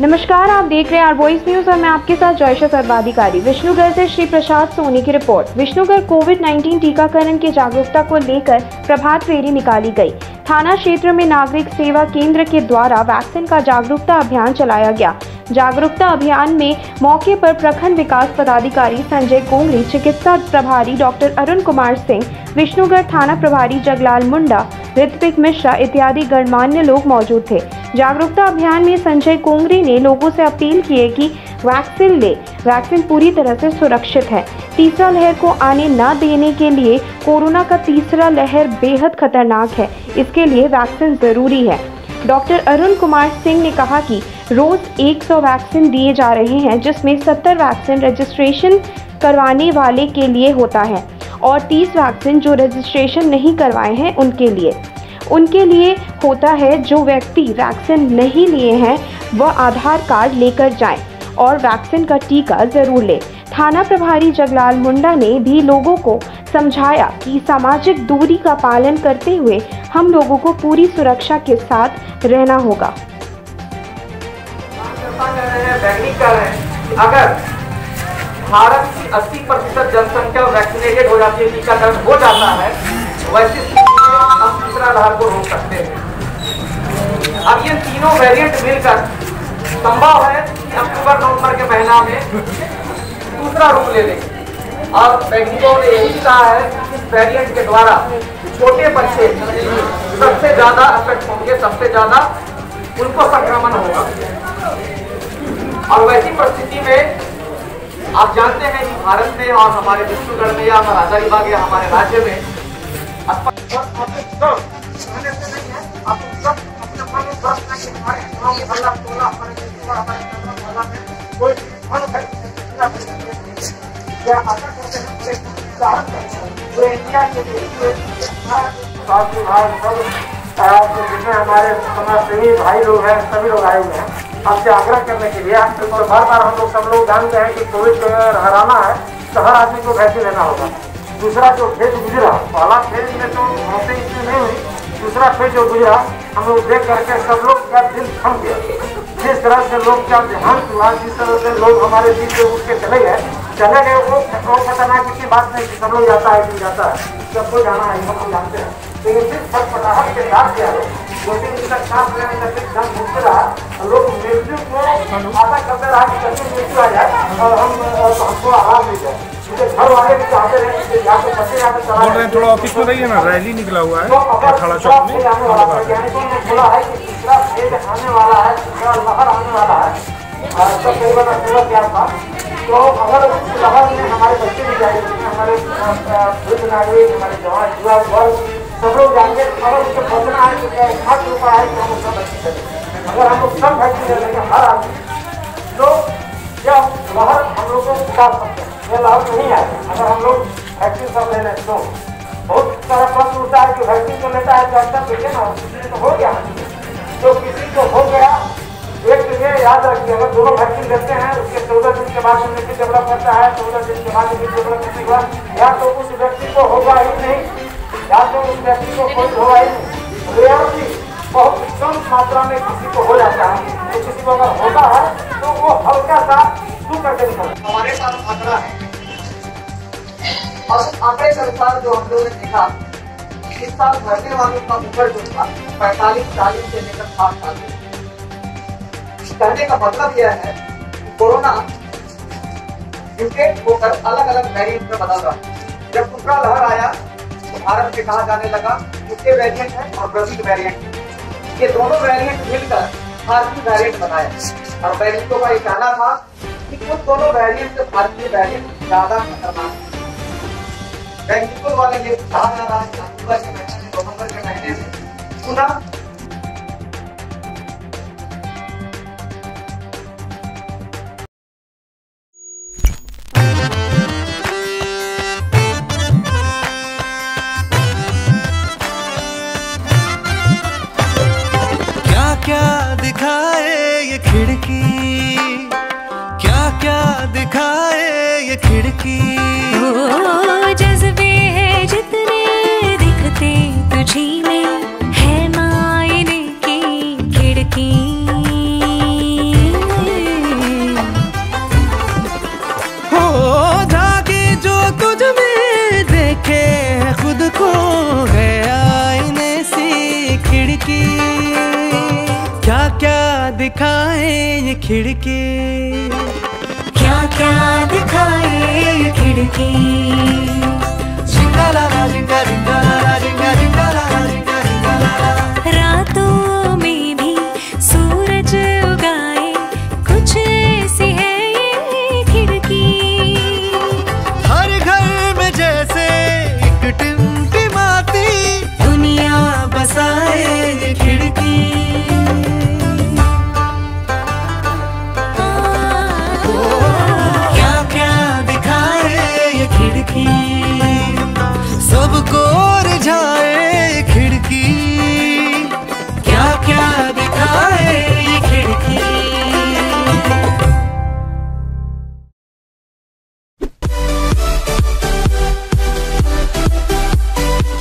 नमस्कार, आप देख रहे हैं आर वॉइस न्यूज़ और मैं आपके साथ जयशा सर्वाधिकारी विष्णुगढ़ से श्री प्रसाद सोनी की रिपोर्ट। विष्णुगढ़ कोविड 19 टीकाकरण की जागरूकता को लेकर प्रभात फेरी निकाली गई। थाना क्षेत्र में नागरिक सेवा केंद्र के द्वारा वैक्सीन का जागरूकता अभियान चलाया गया। जागरूकता अभियान में मौके पर प्रखंड विकास पदाधिकारी संजय कोंगरी चिकित्सा प्रभारी डॉक्टर अरुण कुमार सिंह, विष्णुगढ़ थाना प्रभारी जगलाल मुंडा, ऋत्विक मिश्रा इत्यादि गणमान्य लोग मौजूद थे। जागरूकता अभियान में संजय कोंगरी ने लोगों से अपील की है कि वैक्सीन ले। वैक्सीन पूरी तरह से सुरक्षित है। तीसरा लहर को आने न देने के लिए कोरोना का तीसरा लहर बेहद खतरनाक है। इसके लिए वैक्सीन ज़रूरी है। डॉक्टर अरुण कुमार सिंह ने कहा कि रोज 100 वैक्सीन दिए जा रहे हैं, जिसमें 70 वैक्सीन रजिस्ट्रेशन करवाने वाले के लिए होता है और 30 वैक्सीन जो रजिस्ट्रेशन नहीं करवाए हैं, उनके लिए। उनके लिए होता है जो व्यक्ति वैक्सीन नहीं लिए हैं, वह आधार कार्ड लेकर जाएँ और वैक्सीन का टीका ज़रूर लें। थाना प्रभारी जगलाल मुंडा ने भी लोगों को समझाया कि सामाजिक दूरी का पालन करते हुए हम लोगों को पूरी सुरक्षा के साथ रहना होगा। अगर भारत की 80 प्रतिशत जनसंख्या वैक्सीनेटेड हो जाती है, टीकाकरण हो जाता है, वैसे तीसरा लहर को रोक सकते हैं। अब ये तीनों वेरिएंट मिलकर संभव है कि अक्टूबर, नवंबर के महीना में दूसरा रूप ले लें। और वैज्ञानिकों ने यही कहा है कि वेरिएंट के द्वारा छोटे बच्चे सबसे ज़्यादा अफेक्ट होंगे, सबसे ज़्यादा उनको संक्रमण होगा। और वैसी परिस्थिति में आप जानते हैं कि भारत में और हमारे विष्णुगढ़ में या हमारा हजारीबाग या हमारे राज्य में स्वास्थ्य विभाग जितने हमारे भाई लोग हैं सभी लोग आए हुए हैं आपसे आग्रह करने के लिए और बार बार हम लोग सब लोग जानते हैं कि कोविड हराना है तो हर आदमी को वैक्सीन लेना होगा। दूसरा जो खेत गुजरा पहला खेत में तो मौतें इतनी नहीं हुई दूसरा फ़ेज़ जो गुजरा हम लोग देख करके सब लोग क्या दिल थम गया। जिस तरह से लोग क्या ध्यान हुआ, जिस तरह से लोग हमारे दिल से उठ के चले गए चले गए, वो वो खतरनाक किसी बात नहीं कि सब लोग जाता है कि जाता है। सबको जाना है, हम जानते हैं। लेकिन सिर्फ़ फटफटाहट के साथ क्या दो तीन दिन तक सांस लेने का सिर्फ़ दम घूमते रहा। लोग मृत्यु को आशा करते रहा कि कभी मृत्यु आ जाए और हम हमको आराम मिल जाए। बोल रहे हैं, थोड़ा ऑफ़िस में रहिए ना रैली निकला हुआ है तो चौक में तो अगर उस लहर में हमारे बच्चे भी हमारे वृद्ध नागरिक हमारे जवान युवा वर्ग सब लोग जाएँगे। अगर बचना है तो है कि हम उसका करें अगर हम लोग सब वैक्सीन ले लेंगे हर आदमी तो यह लहर हम लोग को सकते हैं यह लहर नहीं आए अगर हम लोग वैक्सीन सब ले लें तो बहुत सारा प्रश्न उठता है कि वैक्सीन तो लेता है तो अच्छा देखिए ना को हो गया। तो किसी को हो गया, एक तो ये याद रखिए अगर दोनों वैक्सीन लेते हैं, उसके चौदह दिन के बाद इम्यूनिटी डेवलप करता है, चौदह दिन के बाद इम्यूनिटी डेवलप करने के बाद, या तो उस व्यक्ति को होगा ही नहीं, या तो उस व्यक्ति को कोई होगा ही नहीं। बहुत कम मात्रा में किसी को हो जाता है। तो किसी को अगर होता है तो वो हल्का सा छू करके निकलता हमारे पास आंकड़ा है। आंकड़े के अनुसार जो हम लोगों ने देखा, इस साल भरने वालों का उम्र जो था पैंतालीस चालीस से लेकर साठ साल कहने का मतलब यह है कोरोना होकर अलग अलग वेरिएंट में बदल रहा जब दूसरा लहर आया तो भारत में कहा जाने लगा यूके वेरिएंट है और ब्राज़ील वेरिएंट है। ये दोनों वेरिएंट मिलकर भारतीय वेरिएंट बनाया। और वैज्ञानिकों का ये कहना था कि उन दोनों वेरिएंट से भारतीय वेरिएंट ज़्यादा खतरनाक वैज्ञानिकों वाले ये जा रहा है नवंबर के महीने क्या क्या दिखाए ये खिड़की? देखे है खुद को है आईने सी खिड़की। क्या क्या दिखाए ये खिड़की? क्या क्या दिखा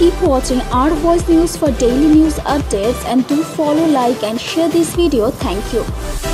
keep watching our voice news for daily news updates and do follow like and share this video. Thank you.